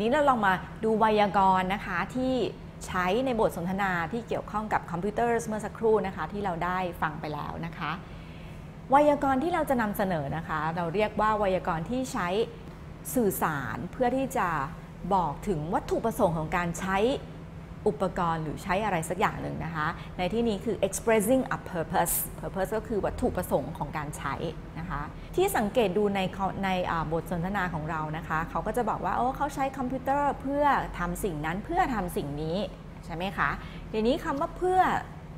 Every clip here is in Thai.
นี้เราลองมาดูไวยากรณ์นะคะ ที่ใช้ในบทสนทนาที่เกี่ยวข้องกับคอมพิวเตอร์เมื่อสักครู่นะคะ ที่เราได้ฟังไปแล้วนะคะ ไวยากรณ์ที่เราจะนำเสนอนะคะ เราเรียกว่าไวยากรณ์ที่ใช้สื่อสารเพื่อที่จะบอกถึงวัตถุประสงค์ของการใช้ อุปกรณ์หรือใช้อะไรสักอย่างหนึ่งนะคะ ในที่นี้คือ expressing a purpose purpose ก็คือวัตถุประสงค์ของการใช้นะคะ ที่สังเกตดูในในบทสนทนาของเรานะคะ เขาก็จะบอกว่าโอ้เขาใช้คอมพิวเตอร์เพื่อทำสิ่งนั้นเพื่อทำสิ่งนี้ ใช่ไหมคะทีนี้คำว่าเพื่อ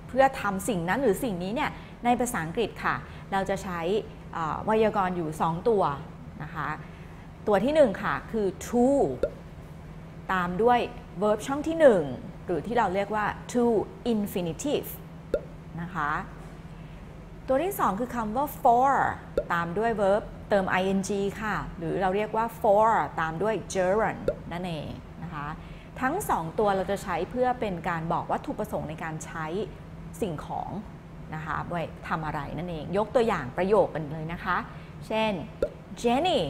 เพื่อทำสิ่งนั้นหรือสิ่งนี้เนี่ยในภาษาอังกฤษค่ะ เราจะใช้ไวยากรณ์อยู่ 2 ตัวนะคะ ตัวที่ 1 ค่ะ คือ to ตามด้วย verb ช่องที่ 1 หรือที่เราเรียกว่า to infinitive นะคะ ตัวที่2คือคำว่า for ตามด้วย verb เติม ing ค่ะ หรือเราเรียกว่า for ตามด้วย gerund นั่นเองนะคะ ทั้ง2ตัวเราจะใช้เพื่อเป็นการบอกวัตถุประสงค์ในการใช้สิ่งของนะคะไว้ทำอะไรนั่นเอง ยกตัวอย่างประโยคกันเลยนะคะ เช่น Jenny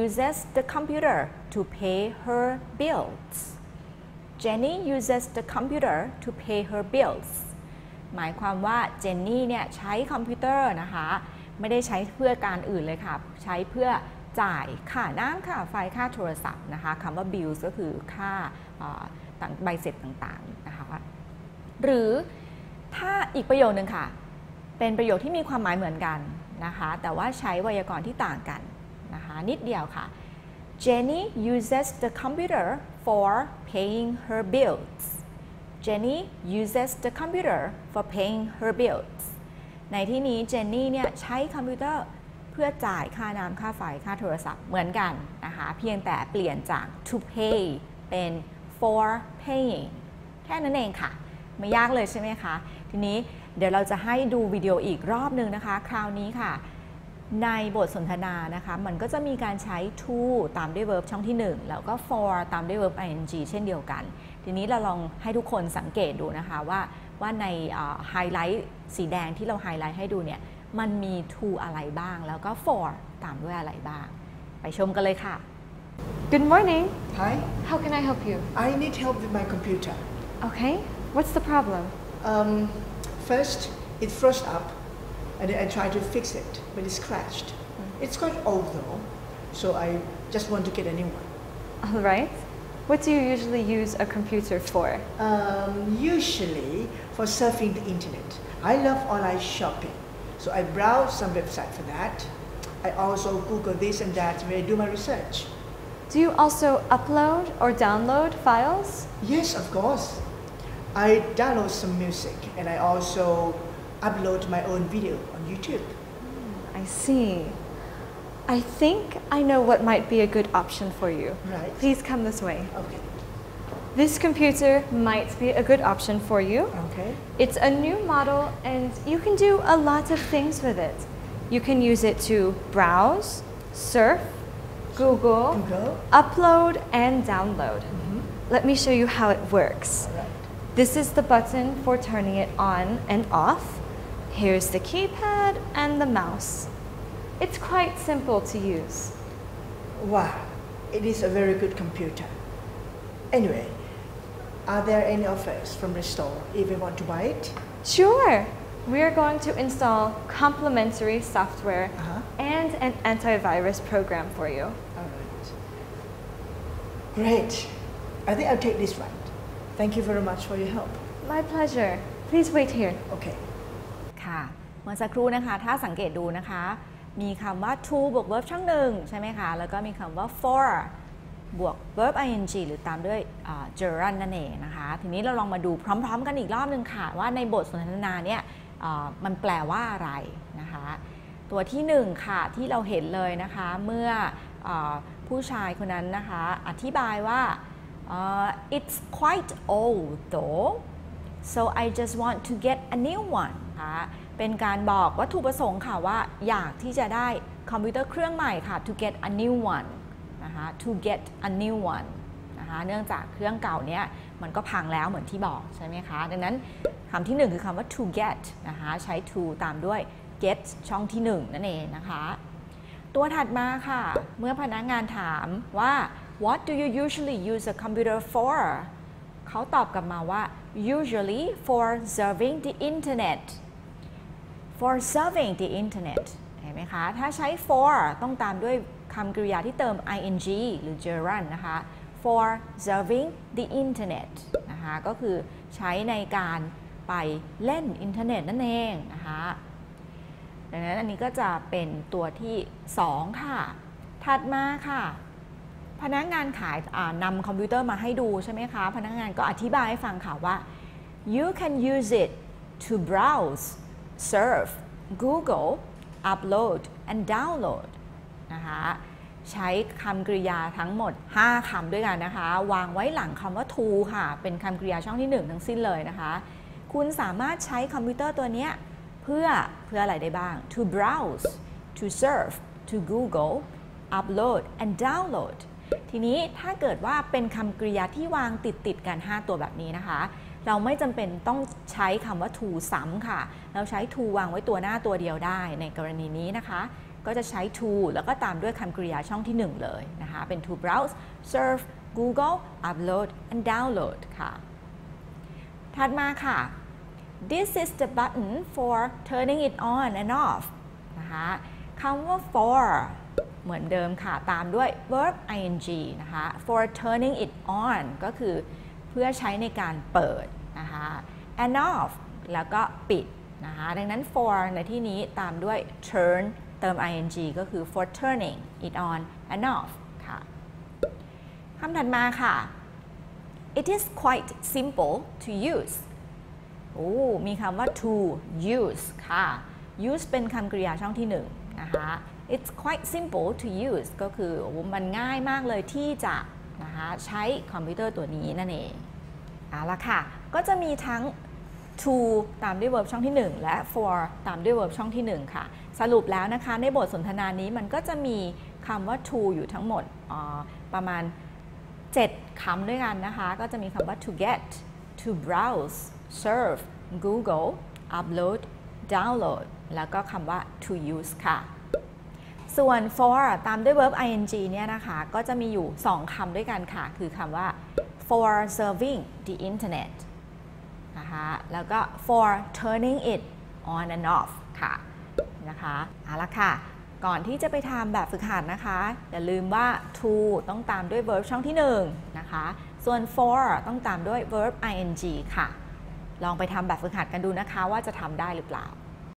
uses the computer to pay her bills Jenny uses the computer to pay her bills หมายความว่าเจนนี่เนี่ยใช้คอมพิวเตอร์นะคะ ไม่ได้ใช้เพื่อการอื่นเลยค่ะ ใช้เพื่อจ่ายค่าน้ำค่าไฟค่าโทรศัพท์นะคะคำว่า bills ก็คือค่าใบเสร็จต่างๆนะคะหรือถ้าอีกประโยคนึงค่ะ เป็นประโยคที่มีความหมายเหมือนกันนะคะ แต่ว่าใช้ไวยากรณ์ที่ต่างกันนะคะ นิดเดียวค่ะ Jenny uses the computer for paying her bills Jenny uses the computer for paying her bills ในที่นี้เจนนี่เนี่ยใช้คอมพิวเตอร์เพื่อจ่ายค่าน้ำค่าไฟค่าโทรศัพท์เหมือนกันนะคะเพียงแต่เปลี่ยนจาก to pay เป็น for paying แค่นั้นเองค่ะ ไม่ยากเลยใช่ไหมคะ ทีนี้เดี๋ยวเราจะให้ดูวิดีโออีกรอบหนึ่งนะคะ คราวนี้ค่ะ ในบทสนทนานะคะ มันก็จะมีการใช้ to ตามด้วย verb ช่องที่ 1 แล้วก็ for ตามด้วย verb ing เช่นเดียวกัน ทีนี้เราลองให้ทุกคนสังเกตดูนะคะว่าว่าในไฮไลท์สีแดงที่เราไฮไลท์ให้ดูเนี่ย มันมี to อะไรบ้าง แล้วก็ for ตามด้วยอะไรบ้าง ไปชมกันเลยค่ะ Good morning. Hi, How can I help you? I need help with my computer. Okay. What's the problem? Um, first, it froze up, and I tried to fix it, but it's crashed. It's quite old though, so I just want to get a new one. All right. What do you usually use a computer for? Um, usually for surfing the internet. I love online shopping, so I browse some website for that. I also Google this and that when I do my research. Do you also upload or download files? Yes, of course. I download some music and I also upload my own video on YouTube. Hmm, I see. I think I know what might be a good option for you. Right. Please come this way. Okay. This computer might be a good option for you. Okay. It's a new model and you can do a lot of things with it. You can use it to browse, surf, Google, Google. upload, and download. Mm-hmm. Let me show you how it works. Alright. This is the button for turning it on and off. Here's the keypad and the mouse. It's quite simple to use. Wow, it is a very good computer. Anyway, are there any offers from the store if you want to buy it? Sure, we are going to install complimentary software Uh-huh. and an antivirus program for you. Alright. Great. I think I'll take this one. Thank you very much for your help. My pleasure. Please wait here. Okay. ค่ะ เมื่อสักครู่นะคะ ถ้าสังเกตดูนะคะ มีคำว่า to บวก verb ช่องหนึ่งใช่ไหมคะ แล้วก็มีคำว่า for บวก verb ing หรือตามด้วย gerund นั่นเองนะคะ ทีนี้เราลองมาดูพร้อมๆ กันอีกรอบหนึ่งค่ะ ว่าในบทสนทนาเนี่ยมันแปลว่าอะไรนะคะ ตัวที่หนึ่งค่ะที่เราเห็นเลยนะคะ เมื่ออผู้ชายคนนั้นนะคะ อธิบายว่า it's quite old though so I just want to get a new one คะเป็นการบอกวัตถุประสงค์ค่ะว่าอยากที่จะได้คอมพิวเตอร์เครื่องใหม่ค่ะ to get a new one นะคะ to get a new one นะคะเนื่องจากเครื่องเก่าเนี้ยมันก็พังแล้วเหมือนที่บอกใช่ไหมคะ ดังนั้นคำที่หนึ่งคือคำว่า to get นะคะใช้ to ตามด้วย get ช่องที่หนึ่งนั่นเองนะคะ ตัวถัดมาค่ะ เมื่อพนักงานถามว่า what do you usually use a computer for เขาตอบกลับมาว่า usually for surfing the internet for surfing the internet เห็นไหมคะ ถ้าใช้ for ต้องตามด้วยคำกริยาที่เติม ing หรือ gerund นะคะ for surfing the internet นะคะ ก็คือใช้ในการไปเล่นอินเทอร์เน็ตนั่นเองนะคะดังนั้นอันนี้ก็จะเป็นตัวที่ 2 ค่ะ ถัดมาค่ะ พนักงานขายนำคอมพิวเตอร์มาให้ดูใช่ไหมคะ พนักงานก็อธิบายให้ฟังค่ะว่า you can use it to browse surf Google upload and download นะคะใช้คำกริยาทั้งหมด 5คำด้วยกันนะคะ วางไว้หลังคำว่า to ค่ะ เป็นคำกริยาช่องที่ 1 ทั้งสิ้นเลยนะคะ คุณสามารถใช้คอมพิวเตอร์ตัวนี้เพื่อเพื่ออะไรได้บ้าง to browse to surf to Google upload and download ทีนี้ถ้าเกิดว่าเป็นคำกริยาที่วางติดติดกัน 5 ตัวแบบนี้นะคะ เราไม่จำเป็นต้องใช้คำว่า to ซ้ำค่ะ เราใช้ to วางไว้ตัวหน้าตัวเดียวได้ในกรณีนี้นะคะ ก็จะใช้ to แล้วก็ตามด้วยคำกริยาช่องที่ 1 เลยนะคะ เป็น to browse surf Google upload and download ค่ะ ถัดมาค่ะ this is the button for turning it on and off นะคะคำว่า for เหมือนเดิมค่ะ ตามด้วย verb ing นะคะ for turning it on ก็คือ พื่อใช้ในการเปิดนะคะ and off แล้วก็ปิดนะคะดังนั้น for ในที่นี้ตามด้วย turn เติม ing ก็คือ for turning it on and off ค่ะคำถัดมาค่ะ it is quite simple to use โอ้มีคำว่า to use ค่ะ use เป็นคำกริยาช่องที่หนึ่งนะคะ it's quite simple to use ก็คือมันง่ายมากเลยที่จะ นะคะใช้คอมพิวเตอร์ตัวนี้นั่นเองเอาละค่ะ ก็จะมีทั้ง to ตามด้วย verb ช่องที่ 1 และ for ตามด้วย verb ช่องที่ 1 ค่ะ สรุปแล้วนะคะ ในบทสนทนานี้มันก็จะมีคำว่า to อยู่ทั้งหมดประมาณ 7 คำด้วยกันนะคะ ก็จะมีคำว่า to get to browse surf Google upload download แล้วก็คำว่า to use ค่ะ ส่วน for ตามด้วย verb ing เนี่ยนะคะก็จะมีอยู่ 2 คำด้วยกันค่ะ คือคำว่า for serving the internet นะคะแล้วก็ for turning it on and off ค่ะนะคะเอาละค่ะ ก่อนที่จะไปทำแบบฝึกหัดนะคะ อย่าลืมว่า to ต้องตามด้วย verb ช่องที่ 1 นะคะ ส่วน for ต้องตามด้วย verb ing ค่ะ ลองไปทำแบบฝึกหัดกันดูนะคะว่าจะทำได้หรือเปล่า